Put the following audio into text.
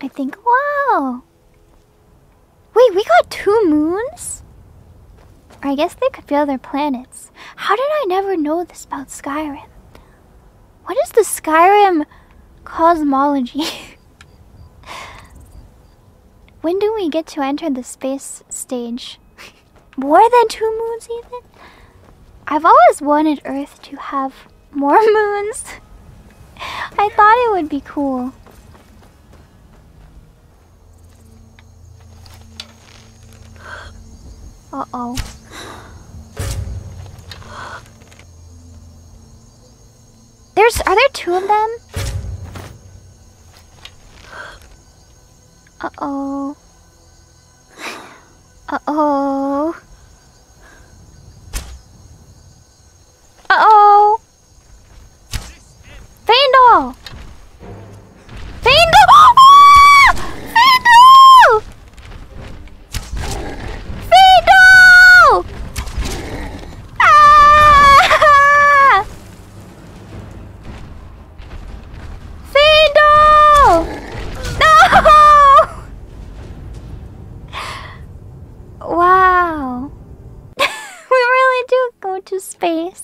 I think. Wow. Wait, we got two moons? I guess they could be other planets. How did I never know this about Skyrim? What is the Skyrim cosmology? when do we get to enter the space stage? More than two moons, even? I've always wanted Earth to have more moons. I thought it would be cool. Uh oh. There's are there two of them? Uh oh. Uh oh. We really do go to space.